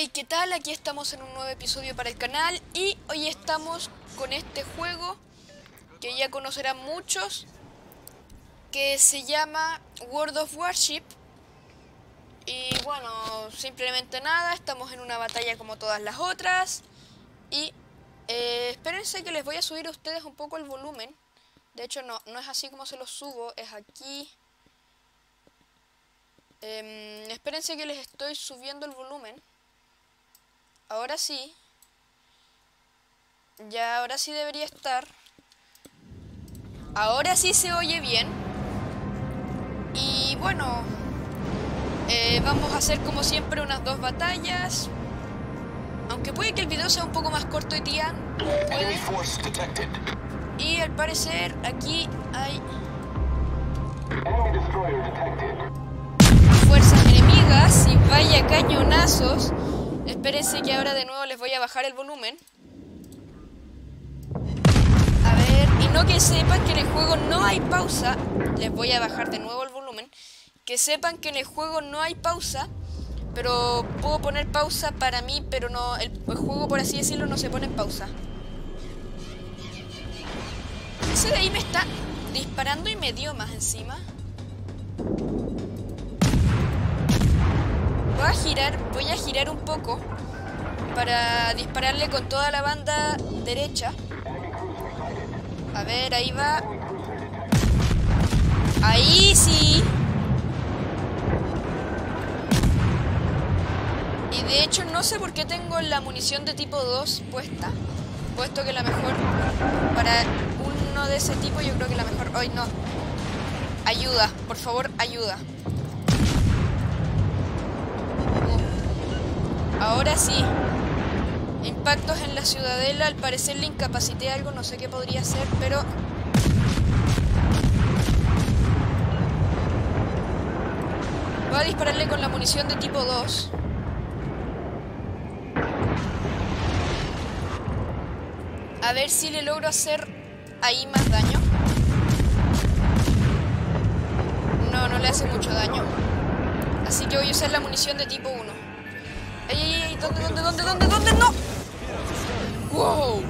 Hey, ¿qué tal? Aquí estamos en un nuevo episodio para el canal y hoy estamos con este juego que ya conocerán muchos que se llama World of Warship. Y bueno, simplemente nada, estamos en una batalla como todas las otras. Y eh, espérense que les voy a subir a ustedes un poco el volumen. De hecho no, no es así como se los subo, es aquí. Eh, espérense que les estoy subiendo el volumen Ahora sí. Ya, ahora sí debería estar. Ahora sí se oye bien. Y bueno, eh, vamos a hacer como siempre unas dos batallas. Aunque puede que el video sea un poco más corto hoy día. Y al parecer aquí hay... Fuerzas enemigas y vaya cañonazos. Espérense que ahora de nuevo les voy a bajar el volumen. A ver, y no que sepan que en el juego no hay pausa. Les voy a bajar de nuevo el volumen. Que sepan que en el juego no hay pausa. Pero puedo poner pausa para mí, pero no el, juego, por así decirlo, no se pone en pausa. Ese de ahí me está disparando y me dio más encima. Voy a girar, voy a girar un poco para dispararle con toda la banda derecha. A ver, ahí va. Ahí sí. Y de hecho no sé por qué tengo la munición de tipo 2 puesta. Puesto que la mejor para uno de ese tipo yo creo que la mejor... Hoy no. Ayuda, por favor, ayuda. Ahora sí. Impactos en la ciudadela. Al parecer le incapacité algo. No sé qué podría ser, pero... Voy a dispararle con la munición de tipo 2. A ver si le logro hacer ahí más daño. No, no le hace mucho daño. Así que voy a usar la munición de tipo 1. ¡Ey, ey, ey! ¿Dónde, dónde, dónde, dónde, dónde? ¡No! ¡Wow!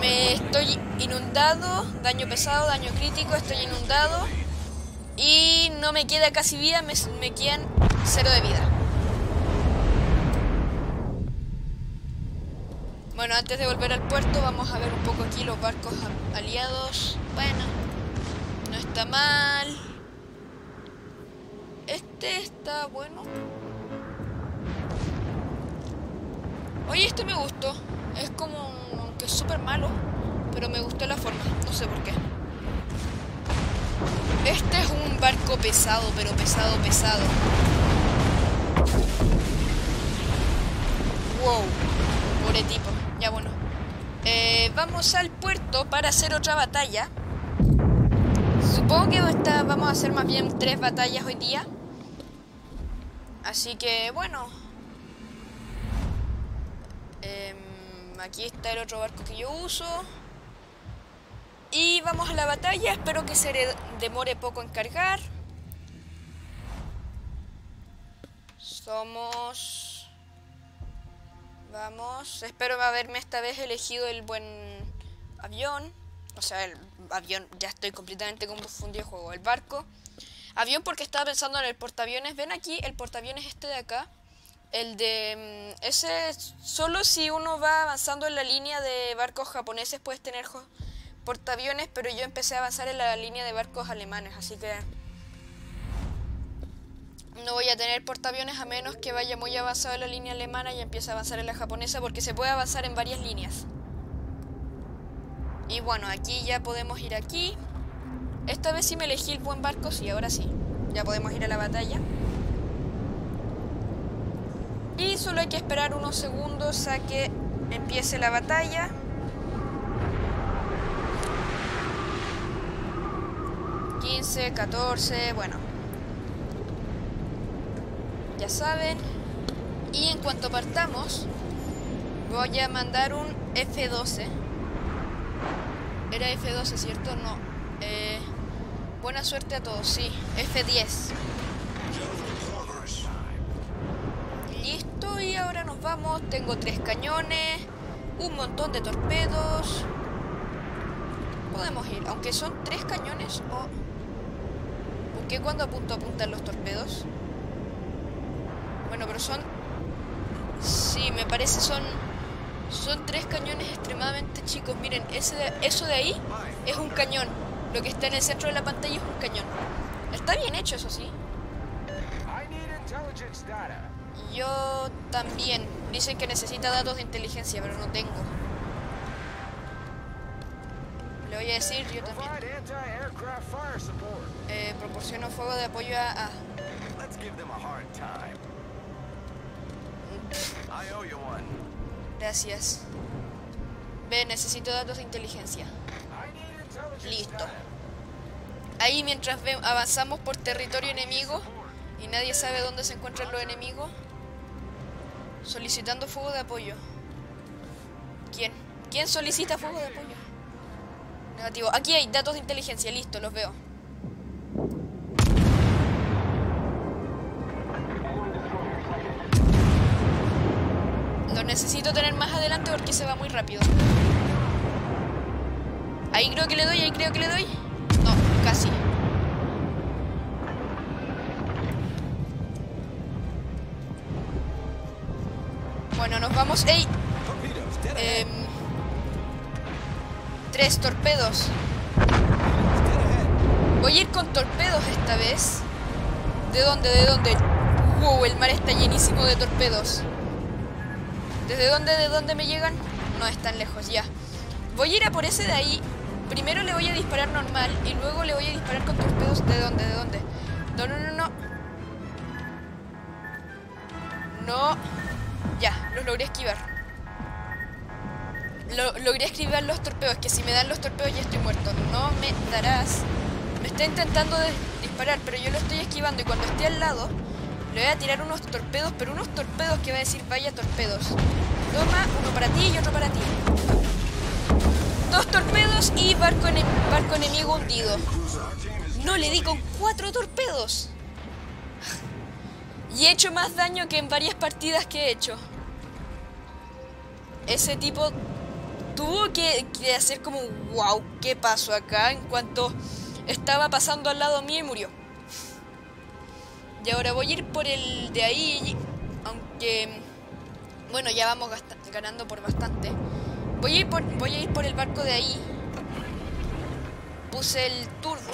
Me estoy inundado, daño pesado, daño crítico, estoy inundado. Y no me queda casi vida, me, me quedan cero de vida. Bueno, antes de volver al puerto vamos a ver un poco aquí los barcos aliados. Bueno, no está mal. Este está bueno. Oye, este me gustó. Es como, aunque es súper malo, pero me gustó la forma. No sé por qué. Este es un barco pesado, pero pesado, pesado. Wow. Pobre tipo. Ya bueno. Eh, vamos al puerto para hacer otra batalla. Supongo que esta, vamos a hacer más bien tres batallas hoy día. Así que bueno, Em, aquí está el otro barco que yo uso. Y vamos a la batalla. Espero que se demore poco en cargar. Somos... Vamos. Espero haberme esta vez elegido el buen avión. O sea, el avión. Ya estoy completamente confundido juego. El barco. Avión porque estaba pensando en el portaaviones. Ven aquí el portaaviones este de acá. El de mm, ese solo si uno va avanzando en la línea de barcos japoneses puedes tener portaaviones, pero yo empecé a avanzar en la línea de barcos alemanes, así que no voy a tener portaaviones a menos que vaya muy avanzado en la línea alemana y empiece a avanzar en la japonesa porque se puede avanzar en varias líneas. Y bueno, aquí ya podemos ir aquí. Esta vez sí me elegí el buen barco, sí, ahora sí. Ya podemos ir a la batalla. Y solo hay que esperar unos segundos a que empiece la batalla. ...15, 14, bueno... Ya saben. Y en cuanto partamos... Voy a mandar un F12. Era F12, ¿cierto? No. Eh, buena suerte a todos, sí. F10. Listo vamos. Tengo tres cañones, un montón de torpedos. Podemos ir, aunque son tres cañones o... ¿Por qué cuando apunto apuntan los torpedos? Bueno, pero son... Sí, me parece son... Son tres cañones extremadamente chicos. Miren, ese eso de ahí es un cañón. Lo que está en el centro de la pantalla es un cañón. Está bien hecho, eso sí. Yo también. Dicen que necesita datos de inteligencia, pero no tengo. Le voy a decir yo también. Eh, proporciono fuego de apoyo a... a. Gracias. Ve, necesito datos de inteligencia. Listo. Ahí mientras avanzamos por territorio enemigo y nadie sabe dónde se encuentran los enemigos, solicitando fuego de apoyo. ¿Quién? ¿Quién solicita fuego de apoyo? Negativo. Aquí hay datos de inteligencia, listo, los veo. Lo necesito tener más adelante porque se va muy rápido. Ahí creo que le doy, ahí creo que le doy. No, casi. Vamos. ¡Ey! Eh, tres torpedos. Voy a ir con torpedos esta vez. ¿De dónde? ¿De dónde? Wow, el mar está llenísimo de torpedos. ¿Desde dónde? ¿De dónde me llegan? No, están lejos, ya. Voy a ir a por ese de ahí. Primero le voy a disparar normal y luego le voy a disparar con torpedos. ¿De dónde? ¿De dónde? No, no, no, no. No. Ya, los logré esquivar. Lo, logré esquivar los torpedos, que si me dan los torpedos ya estoy muerto. No me darás. Me está intentando disparar, pero yo lo estoy esquivando y cuando esté al lado le voy a tirar unos torpedos, pero unos torpedos que va a decir vaya torpedos. Toma, uno para ti y otro para ti. Dos torpedos y barco, barco enemigo hundido. No, le di con cuatro torpedos. Y he hecho más daño que en varias partidas que he hecho. Ese tipo tuvo que, que hacer como, wow, ¿qué pasó acá? En cuanto estaba pasando al lado mío y murió. Y ahora voy a ir por el de ahí, aunque, bueno, ya vamos ganando por bastante. Voy a, ir por, voy a ir por el barco de ahí. Puse el turbo.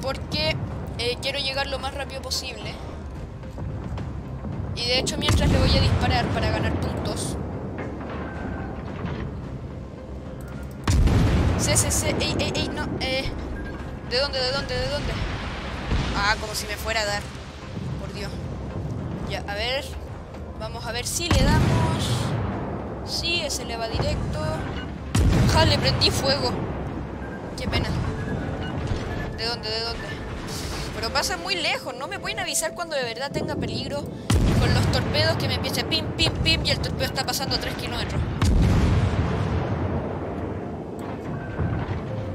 Porque eh, quiero llegar lo más rápido posible. Y de hecho mientras le voy a disparar para ganar puntos. Sí, sí, sí. Ey, ey, ey, no. Eh. ¿De dónde, de dónde, de dónde? Ah, como si me fuera a dar. Por Dios. Ya, a ver. Vamos a ver si le damos. Sí, ese le va directo. Ja, le prendí fuego. Qué pena. ¿De dónde, de dónde? Pero pasa muy lejos. No me pueden avisar cuando de verdad tenga peligro. Torpedos que me empiece pim, pim, pim. Y el torpedo está pasando a 3 kilómetros.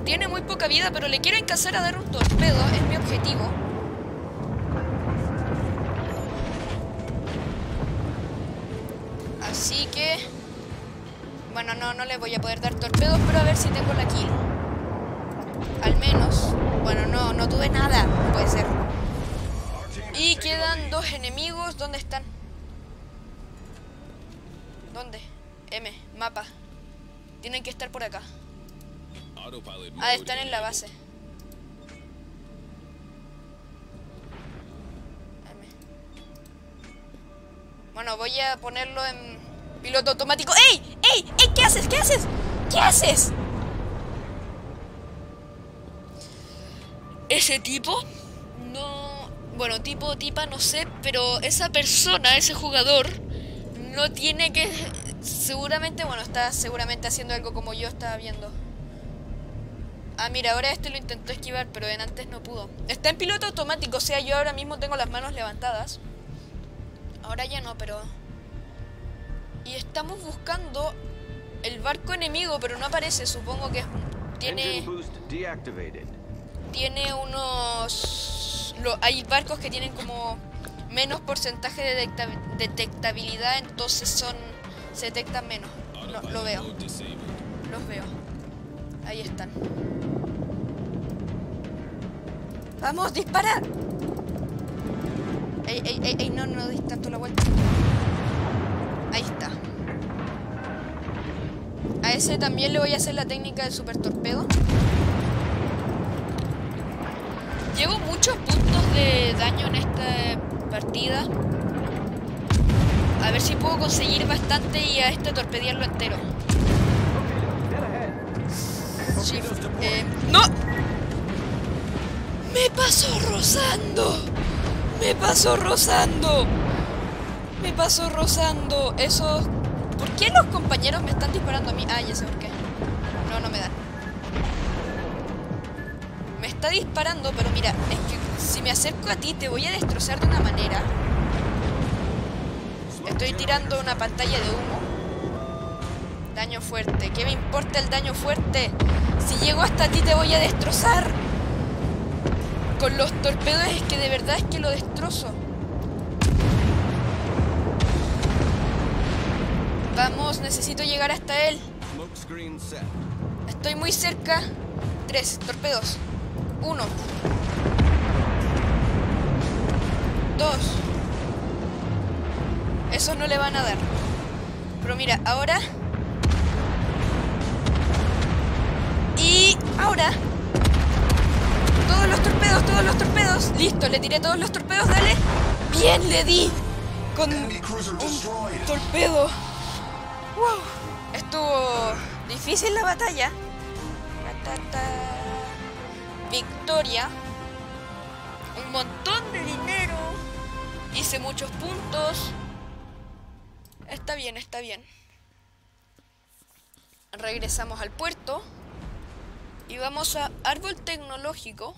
Tiene muy poca vida, pero le quiero encazar a dar un torpedo. Es mi objetivo. Así que... Bueno, no, no le voy a poder dar torpedos, pero a ver si tengo la kill. Al menos. Bueno, no, no tuve nada. Puede ser. Y quedan dos enemigos. ¿Dónde están? ¿Dónde? M, mapa. Tienen que estar por acá. Ah, están en la base. Bueno, voy a ponerlo en piloto automático. ¡Ey! ¡Ey! ¡Ey! ¿Qué haces? ¿Qué haces? ¿Qué haces? Ese tipo no... Bueno, tipo tipa no sé, pero esa persona, ese jugador, no tiene que... Seguramente, bueno, está seguramente haciendo algo como yo estaba viendo. Ah, mira, ahora este lo intentó esquivar, pero en antes no pudo. Está en piloto automático, o sea, yo ahora mismo tengo las manos levantadas. Ahora ya no, pero... Y estamos buscando el barco enemigo, pero no aparece, supongo que tiene... Tiene unos... Hay barcos que tienen como menos porcentaje de detecta- detectabilidad, entonces son se detectan menos. Lo, lo veo, los veo. Ahí están. Vamos, dispara. Ey, ey, ey, ey, no, no dis tanto la vuelta. Ahí está. A ese también le voy a hacer la técnica del super torpedo. Llevo muchos puntos de daño en esta partida. A ver si puedo conseguir bastante y a este torpedearlo entero. Eh, ¡No! ¡Me pasó rozando! ¡Me pasó rozando! Me pasó rozando. Esos... ¿Por qué los compañeros me están disparando a mí? Ah, ya sé por qué. No, no me dan. Me está disparando, pero mira, es que si me acerco a ti te voy a destrozar de una manera. Estoy tirando una pantalla de humo. Daño fuerte. ¿Qué me importa el daño fuerte? Si llego hasta ti te voy a destrozar. Con los torpedos es que de verdad es que lo destrozo. Vamos, necesito llegar hasta él. Estoy muy cerca. Tres, torpedos. Uno. Dos. Esos no le van a dar. Pero mira, ahora... Y ahora... Todos los torpedos, todos los torpedos. Listo, le tiré todos los torpedos, dale. Bien, le di. Con destroyed. torpedo. Wow. Estuvo difícil la batalla. Ta, ta, ta. Victoria. Un montón de dinero. Hice muchos puntos. Está bien, está bien. Regresamos al puerto. Y vamos a árbol tecnológico.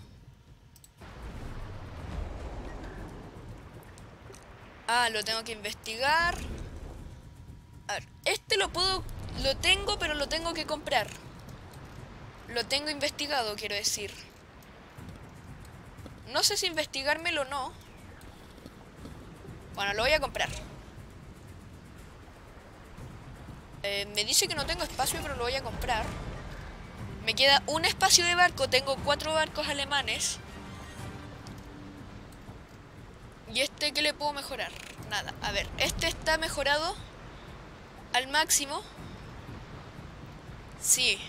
Ah, lo tengo que investigar. Este lo puedo... Lo tengo, pero lo tengo que comprar. Lo tengo investigado, quiero decir. No sé si investigármelo o no. Bueno, lo voy a comprar. Eh, me dice que no tengo espacio, pero lo voy a comprar. Me queda un espacio de barco. Tengo cuatro barcos alemanes. ¿Y este qué le puedo mejorar? Nada. A ver, este está mejorado al máximo. Sí.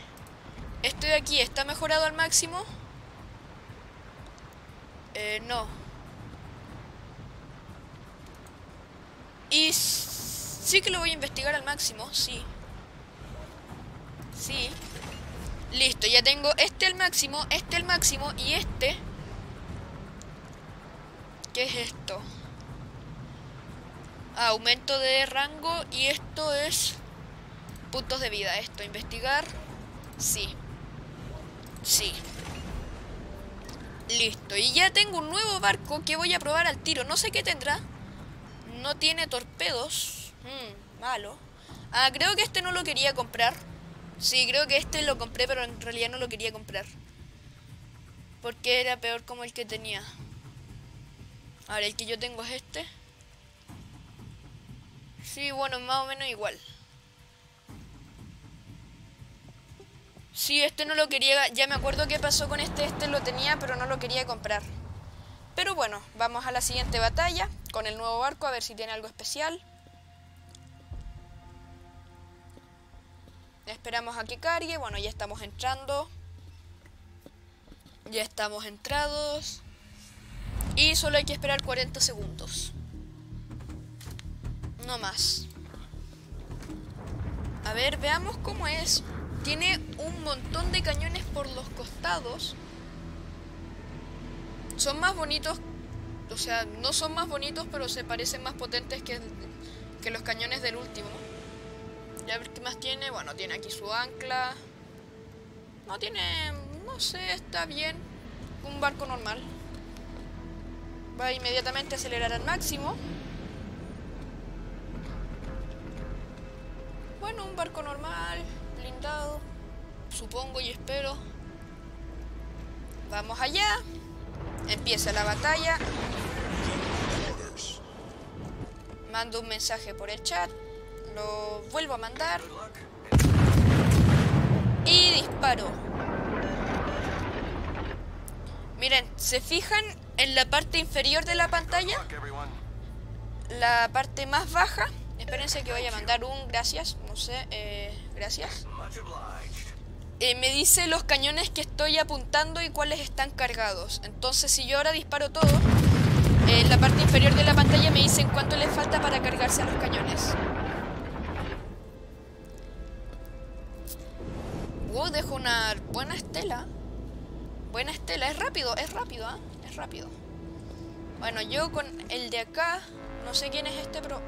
Este de aquí está mejorado al máximo. Eh, no. Y sí que lo voy a investigar al máximo, sí. Sí. Listo, ya tengo este al máximo, este al máximo y este. ¿Qué es esto? Ah, aumento de rango y esto es puntos de vida. Esto, investigar. Sí. Sí. Listo. Y ya tengo un nuevo barco que voy a probar al tiro. No sé qué tendrá. No tiene torpedos. Hmm, malo. Ah, creo que este no lo quería comprar. Sí, creo que este lo compré, pero en realidad no lo quería comprar. Porque era peor como el que tenía. Ahora, el que yo tengo es este. Sí, bueno, más o menos igual. Sí, este no lo quería... Ya me acuerdo qué pasó con este. Este lo tenía, pero no lo quería comprar. Pero bueno, vamos a la siguiente batalla con el nuevo barco, a ver si tiene algo especial. Esperamos a que cargue. Bueno, ya estamos entrando. Ya estamos entrados. Y solo hay que esperar 40 segundos. No más. A ver, veamos cómo es. Tiene un montón de cañones por los costados. Son más bonitos. O sea, no son más bonitos, pero se parecen más potentes que, que los cañones del último. Ya ver qué más tiene. Bueno, tiene aquí su ancla. No tiene... No sé, está bien. Un barco normal. Va inmediatamente a acelerar al máximo. Bueno, un barco normal, blindado. Supongo y espero. Vamos allá. Empieza la batalla. Mando un mensaje por el chat. Lo vuelvo a mandar. Y disparo. Miren, ¿se fijan en la parte inferior de la pantalla? La parte más baja. Espérense que vaya a mandar un gracias. No sé, eh, gracias. Eh, me dice los cañones que estoy apuntando y cuáles están cargados. Entonces, si yo ahora disparo todo, en la parte inferior de la pantalla me dicen cuánto le falta para cargarse a los cañones. Wow, dejo una buena estela. Buena estela, es rápido, es rápido, ¿ah? Es rápido. Bueno, yo con el de acá, no sé quién es este, pero...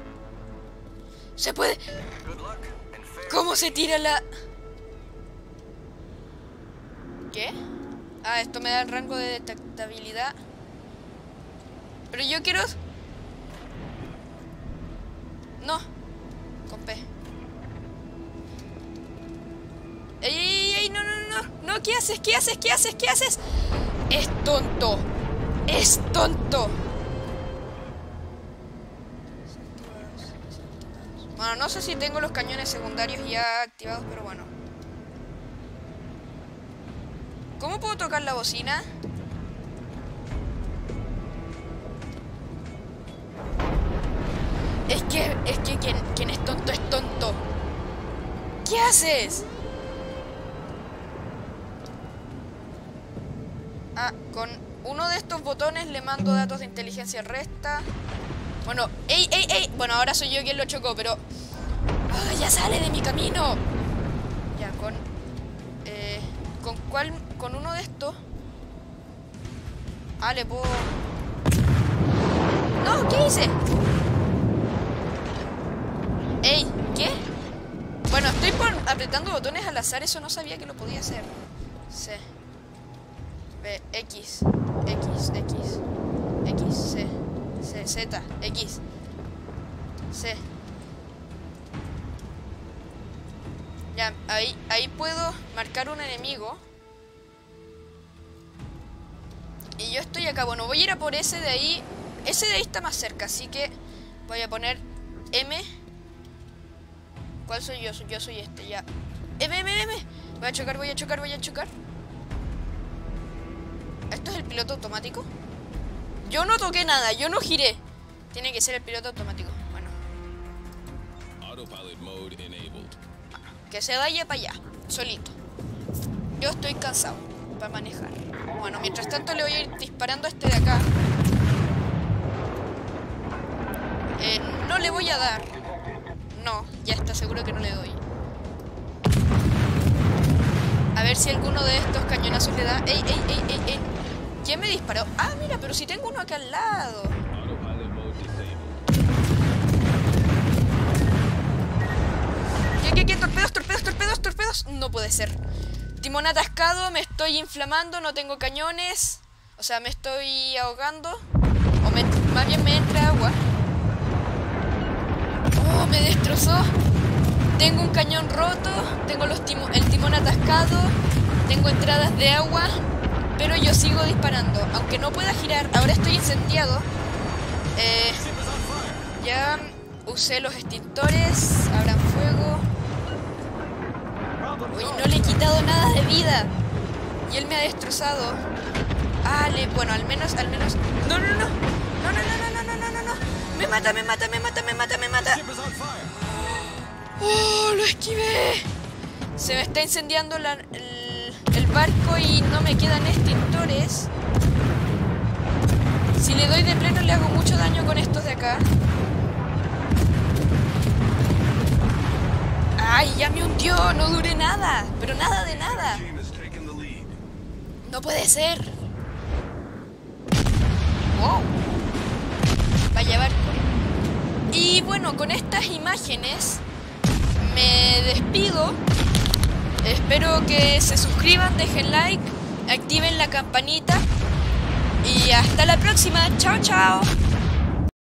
¡Se puede! ¿Cómo se tira la...? ¿Qué? Ah, esto me da el rango de detectabilidad. Pero yo quiero... No. Con P. ¡Ey, ey, ey! ¡No, no, no! ¡No! ¿Qué haces? ¿Qué haces? ¿Qué haces? ¿Qué haces? Es tonto. Es tonto. Bueno, no sé si tengo los cañones secundarios ya activados, pero bueno. ¿Cómo puedo tocar la bocina? Es que, es que quien, es tonto es tonto. ¿Qué haces? Ah, con uno de estos botones le mando datos de inteligencia resta. Bueno, ¡ey, ey, ey! Bueno, ahora soy yo quien lo chocó, pero... ¡Ah, ya sale de mi camino! Ya, con... Eh, ¿Con cuál? Con uno de estos... Ah, le puedo... ¡No! ¿Qué hice? ¡Ey! ¿Qué? Bueno, estoy apretando botones al azar, eso no sabía que lo podía hacer. C. B, X, X, X, X, C, C, Z, X, C. Ya, ahí, ahí puedo marcar un enemigo. Y yo estoy acá. Bueno, voy a ir a por ese de ahí. Ese de ahí está más cerca, así que voy a poner M. ¿Cuál soy yo? Yo soy este, ya. M, M, M. Voy a chocar, voy a chocar, voy a chocar. ¿Esto es el piloto automático? Yo no toqué nada, yo no giré. Tiene que ser el piloto automático. Bueno. Que se vaya para allá, solito. Yo estoy cansado para manejar. Bueno, mientras tanto le voy a ir disparando a este de acá. Eh, no le voy a dar. No, ya está seguro que no le doy. A ver si alguno de estos cañonazos le da... ¡Ey, ey, ey, ey, ey! ¿Quién me disparó? Ah, mira, pero si tengo uno acá al lado. ¿Qué, qué, qué? ¿Torpedos, torpedos, torpedos, torpedos? No puede ser. Timón atascado, me estoy inflamando, no tengo cañones. O sea, me estoy ahogando. O me, más bien me entra agua. Oh, me destrozó. Tengo un cañón roto, tengo los el timón atascado, tengo entradas de agua, pero yo sigo disparando. Aunque no pueda girar, ahora estoy incendiado. Eh, ya usé los extintores, abran fuego. Uy, no le he quitado nada de vida. Y él me ha destrozado. Ah, bueno, al menos, al menos... No, no, no. No, no, no, no, no, no, no, no. Me mata, me mata, me mata, me mata, me mata. ¡Oh, lo esquivé! Se me está incendiando el, el barco y no me quedan extintores. Si le doy de pleno le hago mucho daño con estos de acá. ¡Ay, ya me hundió! No dure nada. Pero nada de nada. No puede ser. Wow. Vaya barco. Y bueno, con estas imágenes me despido. Espero que se suscriban, dejen like, activen la campanita. Y hasta la próxima. Chao, chao.